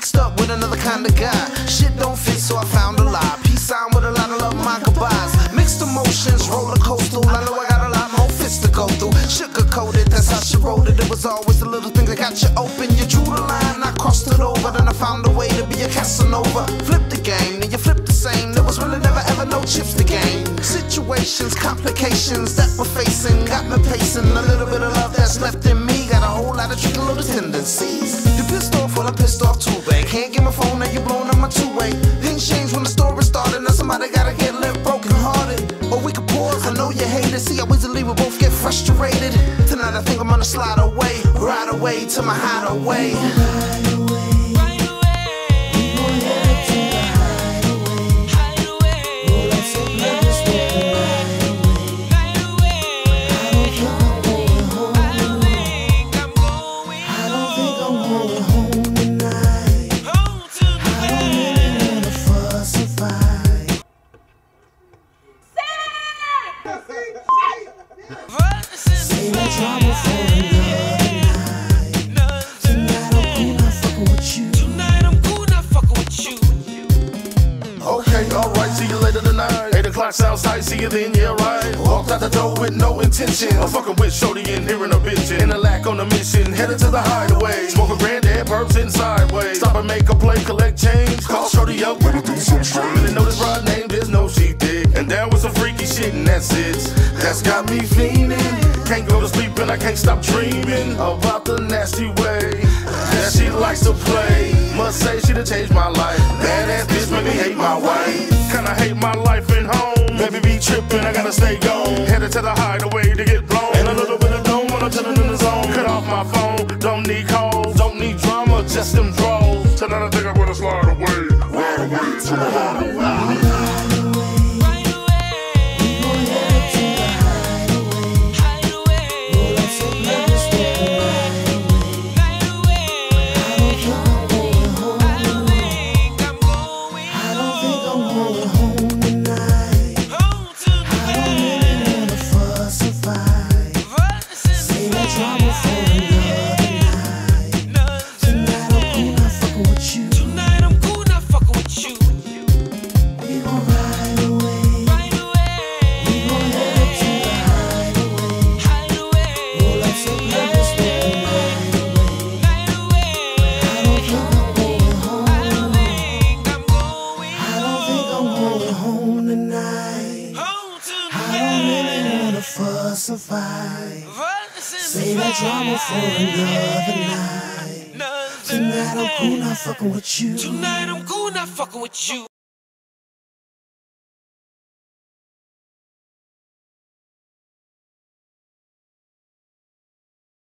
mixed up with another kind of guy. Shit don't fit, so I found a lie. Peace sign with a lot of love, my goodbyes. Mixed emotions, roller coaster. I know I got a lot more fits to go through. Sugar coated, that's how she rolled it. It was always the little things that got you open. You drew the line, I crossed it over, then I found a way to be a Casanova. Situations, complications that we're facing got me pacing. A little bit of love that's left in me got a whole lot of trickle of tendencies. You pissed off, well I'm pissed off too, babe. Can't get my phone, now you're blowing up my two way. Things change when the story started, now somebody gotta get left broken hearted. Or we could pause, I know you hate it. See how easily we both get frustrated. Tonight I think I'm gonna slide away, right away to my hideaway. Alright, see you later tonight. Eight o'clock sounds tight, see you then, yeah, right. Walked out the door with no intention of fucking with Shorty and hearing a bitch. In a lack on a mission, headed to the hideaway. Smoking granddad burps in sideways. Stop and make a play, collect change. Call Shorty up, we do some shit. Really know this ride name, there's no she dick. And down with some freaky shit, and that's it. That's got me fiending. Can't go to sleep and I can't stop dreaming about the nasty way that she likes to play. Must say she done changed my life. Badass bitch make me hate my wife. Kinda hate my life and home. Baby be tripping, I gotta stay gone. Headed to the hideaway to get blown. And a little bit of dome when I'm chilling in the zone. Cut off my phone, don't need calls, don't need drama, just them draws. Tonight I think I'm gonna slide away, ride away to the hideaway. Say that drama for another night. Tonight I'm cool, not fucking with you. Tonight I'm cool, not fucking with you.